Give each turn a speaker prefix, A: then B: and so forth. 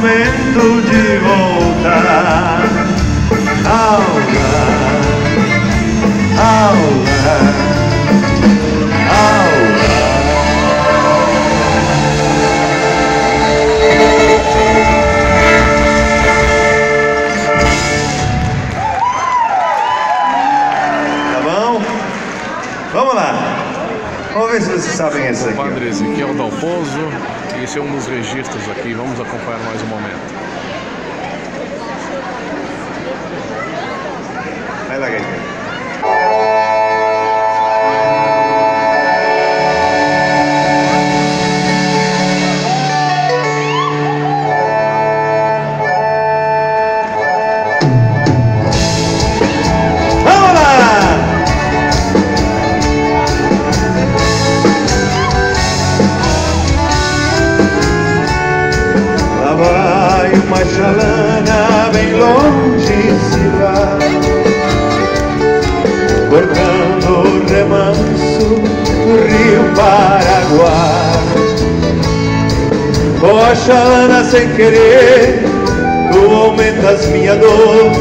A: de voltar lar, ao lar. Tá bom? Vamos lá. Vamos ver se vocês sabem essa aqui.
B: Padre Ezequiel Dalpozo, esse é um dos registros aqui, vamos acompanhar mais um momento.
A: Uma chalana bem longe se vai Cortando o remanso do rio Paraguai. Ó chalana sem querer Tu aumentas minha dor